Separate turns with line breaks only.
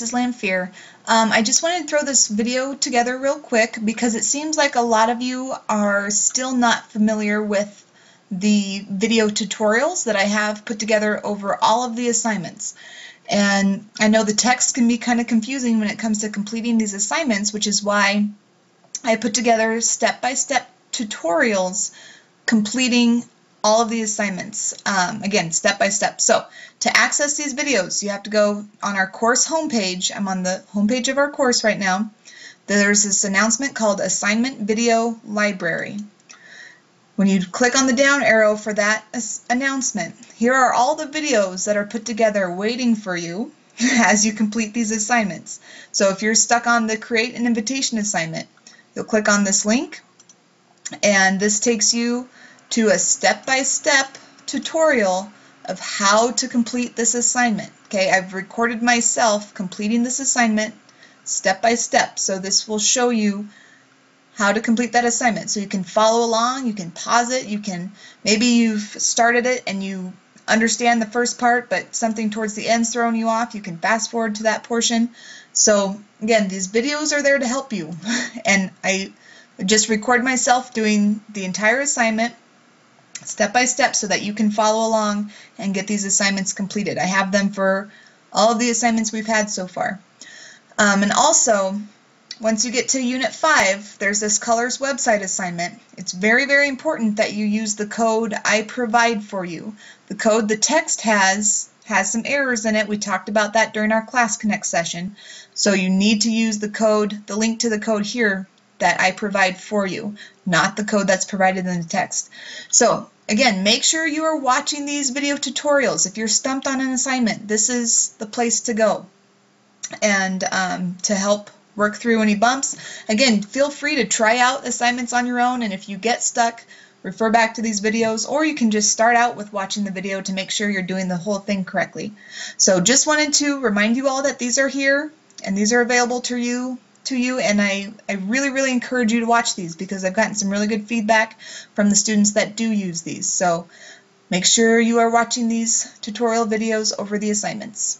Mrs. Lamphere. Um, I just wanted to throw this video together real quick because it seems like a lot of you are still not familiar with the video tutorials that I have put together over all of the assignments. And I know the text can be kind of confusing when it comes to completing these assignments, which is why I put together step-by-step -step tutorials completing all of the assignments, um, again, step by step. So to access these videos, you have to go on our course homepage. I'm on the homepage of our course right now. There's this announcement called Assignment Video Library. When you click on the down arrow for that announcement, here are all the videos that are put together waiting for you as you complete these assignments. So if you're stuck on the Create an Invitation assignment, you'll click on this link, and this takes you to a step-by-step -step tutorial of how to complete this assignment. Okay, I've recorded myself completing this assignment step by step. So this will show you how to complete that assignment. So you can follow along, you can pause it, you can, maybe you've started it and you understand the first part, but something towards the end's thrown you off, you can fast forward to that portion. So again, these videos are there to help you. and I just record myself doing the entire assignment step by step so that you can follow along and get these assignments completed. I have them for all of the assignments we've had so far. Um, and also, once you get to Unit 5, there's this Colors website assignment. It's very, very important that you use the code I provide for you. The code the text has has some errors in it. We talked about that during our Class Connect session. So you need to use the code, the link to the code here that I provide for you, not the code that's provided in the text. So again, make sure you are watching these video tutorials. If you're stumped on an assignment, this is the place to go. And um, to help work through any bumps, again, feel free to try out assignments on your own. And if you get stuck, refer back to these videos, or you can just start out with watching the video to make sure you're doing the whole thing correctly. So just wanted to remind you all that these are here and these are available to you to you and I, I really really encourage you to watch these because I've gotten some really good feedback from the students that do use these so make sure you are watching these tutorial videos over the assignments.